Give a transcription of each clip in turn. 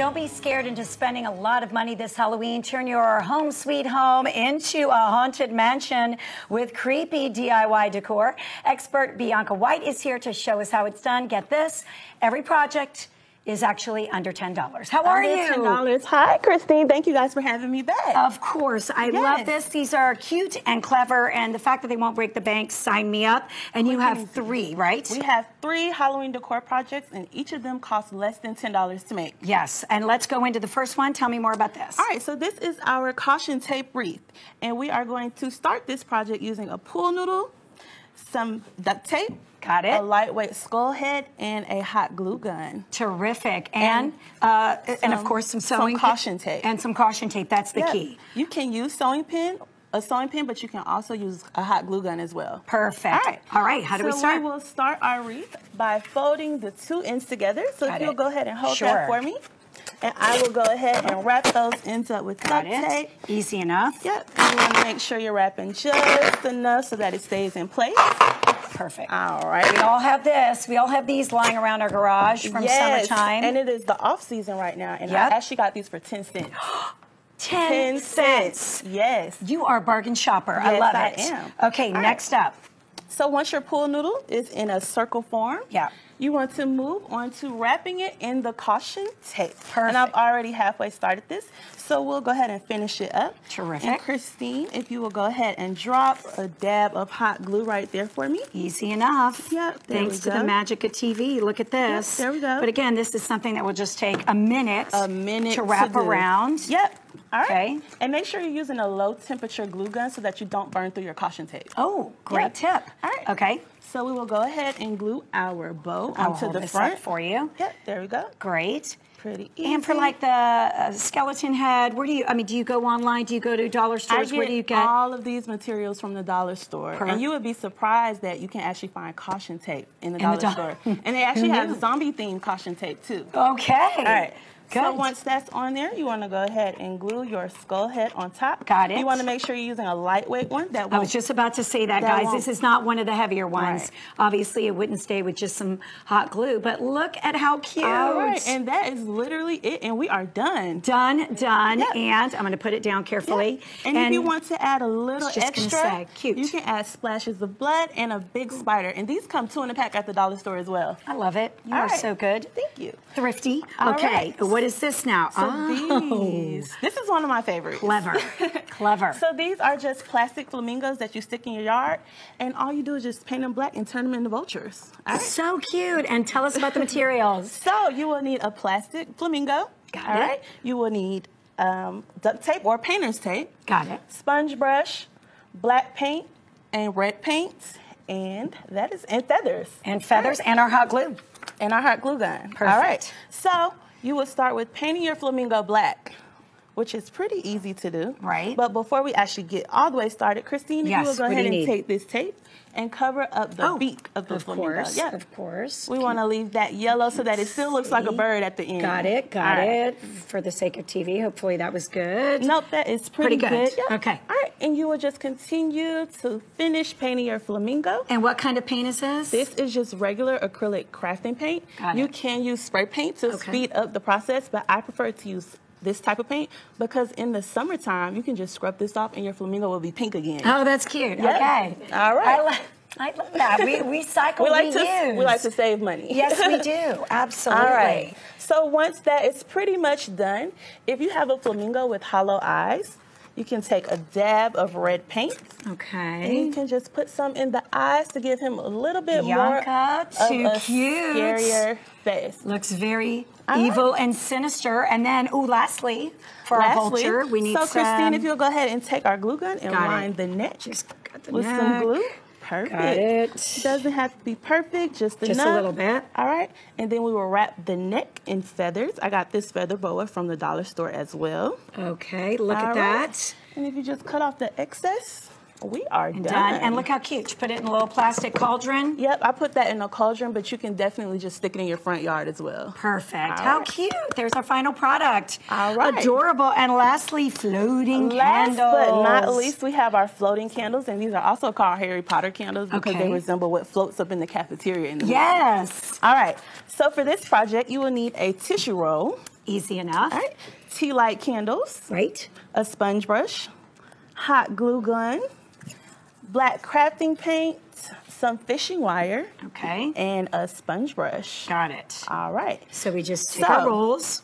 Don't be scared into spending a lot of money this Halloween. Turn your home sweet home into a haunted mansion with creepy DIY decor. Expert Bianca White is here to show us how it's done. Get this every project is actually under $10. How are under you? $10. Hi, Christine. Thank you guys for having me back. Of course. I Yes. love this. These are cute and clever, and the fact that they won't break the bank, sign me up. And oh, you have three, right? we have three Halloween decor projects, and each of them costs less than $10 to make. yes. And let's go into the first one. Tell me more about this. All right, so this is our caution tape wreath, and we are going to start this project using a pool noodle, some duct tape, Got it. a lightweight skull head, and a hot glue gun. Terrific. And uh, and of course some sewing some caution tape. And some caution tape. That's the Yep. key. You can use sewing pin, a sewing pin, but you can also use a hot glue gun as well. Perfect. All right. All right. How do we So start? we will start our wreath by folding the two ends together. So Got if you'll it. go ahead and hold Sure. that for me. And I will go ahead and wrap those ends up with duct tape. Easy enough. Yep. You want to make sure you're wrapping just enough so that it stays in place. Perfect. All right. We all have this. We all have these lying around our garage from yes. summertime. And it is the off season right now. And Yep. I actually got these for 10 cents. 10 cents. Yes. You are a bargain shopper. I love I it. am. Okay, All right. next up. So once your pool noodle is in a circle form, Yeah. you want to move on to wrapping it in the caution tape. Perfect. And I've already halfway started this, so we'll go ahead and finish it up. Terrific. And Christine, if you will go ahead and drop a dab of hot glue right there for me. Easy enough. Yep, there Thanks to the magic of TV. Look at this. there we go. But again, this is something that will just take a minute, A minute to wrap do. around. Yep. All right. Okay. And make sure you're using a low temperature glue gun so that you don't burn through your caution tape. Oh, great Yep. tip. All right. Okay. So we will go ahead and glue our bow I'll onto the front. for you. Yep, there we go. Great. Pretty easy. And for like the uh, skeleton head, where do you? I mean, do you go online? Do you go to dollar stores? where do you get? all of these materials from the dollar store, Per- and you would be surprised that you can actually find caution tape in the In the dollar dollar- store, and they actually have zombie themed caution tape too. okay. All right. Good. So once that's on there, you want to go ahead and glue your skull head on top. Got it. You want to make sure you're using a lightweight one that I was just about to say that, That guys. This is not one of the heavier ones. Right. Obviously, it wouldn't stay with just some hot glue. But look at how cute. All right, and that is literally it, and we are done. done, done. Yep. And I'm going to put it down carefully. And, if you want to add a little extra, say, cute. you can add splashes of blood and a big spider. And these come two in a pack at the dollar store as well. I love it. You All are right. so good. Thank you. Thrifty. All okay. right. What is this now? So oh, these, this is one of my favorites. clever. clever. So these are just plastic flamingos that you stick in your yard, and all you do is just paint them black and turn them into vultures. All right. so cute. And tell us about the materials. So you will need a plastic flamingo. Got all it. right. You will need um, duct tape or painter's tape, Got it. sponge brush, black paint, and red paint, and that is and feathers. And feathers and our hot glue. and our hot glue gun. Perfect. All right. So you will start with painting your flamingo black, which is pretty easy to do. Right. But before we actually get all the way started, Christine, if Yes, you will go ahead and need? take this tape and cover up the Oh, beak of the of flamingo. course. Yeah. Of course. We want to leave that yellow so that it still looks like a bird at the end. Got it. Got right. it. For the sake of TV, hopefully that was good. Nope, that is pretty, Pretty good. Yeah. Okay. All right, and you will just continue to finish painting your flamingo. And what kind of paint is this? This is just regular acrylic crafting paint. Got you it. can use spray paint to Okay. speed up the process, but I prefer to use this type of paint because in the summertime you can just scrub this off and your flamingo will be pink again. Oh, that's cute. Okay. All right. I, love that. We recycle. we like we to use. we like to save money. Yes, we do. Absolutely. All right. So once that is pretty much done, if you have a flamingo with hollow eyes, you can take a dab of red paint. And Okay. you can just put some in the eyes to give him a little bit Bianca, more too of a cute. scarier face. Looks very right. evil and sinister. And then, oh, lastly, for our Lastly, vulture, we need so some. Christine, if you'll go ahead and take our glue gun and Got it. line the neck Just got the with neck. some glue. Perfect. Got it. Doesn't have to be perfect, just Just a enough. little bit. All right, and then we will wrap the neck in feathers. I got this feather boa from the dollar store as well. Okay, look All at right. that. And if you just cut off the excess, we are done. Done. And look how cute. You put it in a little plastic cauldron. Yep, I put that in a cauldron, but you can definitely just stick it in your front yard as well. Perfect. All How right. cute. There's our final product. All right. Adorable. And lastly, floating Last candles. but not least, we have our floating candles, and these are also called Harry Potter candles because Okay. they resemble what floats up in the cafeteria in the Yes. All right. So for this project, you will need a tissue roll. Easy enough. All right. Tea light candles, Right. a sponge brush, hot glue gun, black crafting paint, some fishing wire, Okay. and a sponge brush. Got it. All right. So we just take So- our rolls.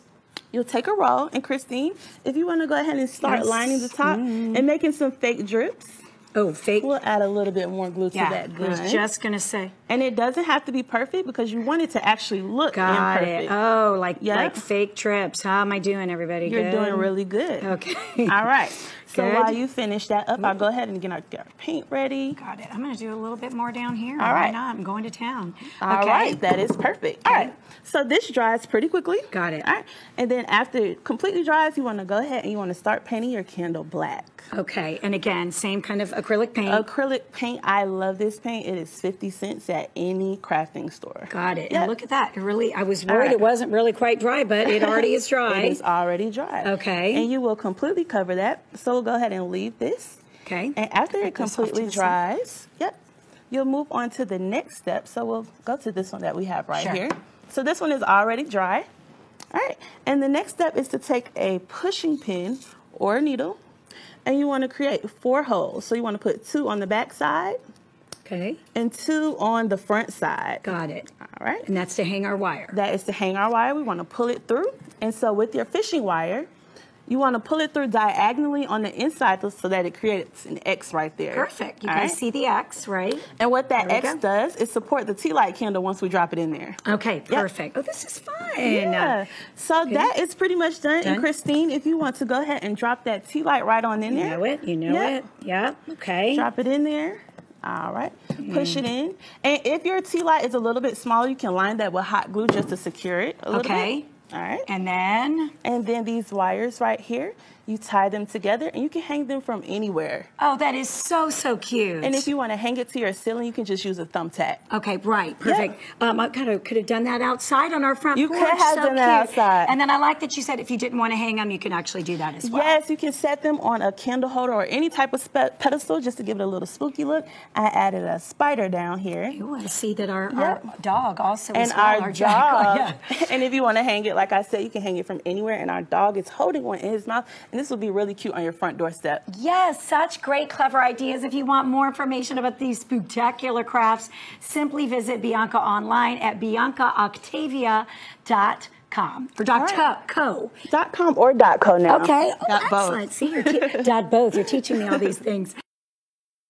You'll take a roll, and Christine, if you want to go ahead and start Yes. lining the top mm-hmm. and making some fake drips, Oh, fake. we'll add a little bit more glue to yeah, that I was just gonna say. and it doesn't have to be perfect because you want it to actually look Got imperfect. it. Oh, like Yeah. like fake trips. How am I doing, everybody? You're Good? doing really good. Okay. All right. So Good. while you finish that up, I'll go ahead and get our, get our paint ready. Got it. I'm gonna do a little bit more down here. All right. I'm going to town. All okay. right, that is perfect. All Okay. right, so this dries pretty quickly. Got it. All right, and then after it completely dries, you want to go ahead and you want to start painting your candle black. Okay. And again, same kind of acrylic paint. Acrylic paint, I love this paint. It is 50 cents at any crafting store. Got it. Yeah. And look at that. It really, I was worried right. it wasn't really quite dry, but it already is dry. It is already dry. Okay. And you will completely cover that. So we'll go ahead and leave this. Okay. And after it Put this off to completely the side. dries, yep, you'll move on to the next step. So we'll go to this one that we have right Sure. here. So this one is already dry. All right. And the next step is to take a pushing pin or a needle and you want to create four holes. So you want to put two on the back side Okay. and two on the front side. Got it. All right. And that's to hang our wire. That is to hang our wire. We want to pull it through. And so with your fishing wire, you want to pull it through diagonally on the inside so that it creates an X right there. Perfect. You All guys right? see the X, right? And what that X go. does is support the tea light candle once we drop it in there. Okay, perfect. Oh, this is fun. Yeah. So that is pretty much done. Done. And Christine, if you want to go ahead and drop that tea light right on in there. You know it. You know Yeah. it. Yeah. Okay. Drop it in there. All right. Push Mm. it in. And if your tea light is a little bit smaller, you can line that with hot glue just to secure it a little Okay. bit. All right. And then, And then these wires right here, you tie them together and you can hang them from anywhere. oh, that is so, so cute. And if you want to hang it to your ceiling, you can just use a thumbtack. Okay, right, perfect. Um, I kind of could have done that outside on our front You porch. You could have so done that outside. And then I like that you said if you didn't want to hang them, you can actually do that as well. Yes, you can set them on a candle holder or any type of pedestal just to give it a little spooky look. I added a spider down here. Ooh, I see that our, Yep. our dog also And well, our jackal. dog, Yeah. and if you want to hang it, like I said, you can hang it from anywhere. And our dog is holding one in his mouth, and this will be really cute on your front doorstep. Yes, such great, clever ideas. If you want more information about these spectacular crafts, simply visit Bianca online at biancaoctavia.com or dot right. co. Dot com or dot co now. Okay, oh, Dot both. excellent. See, you're dot both. You're teaching me all these things.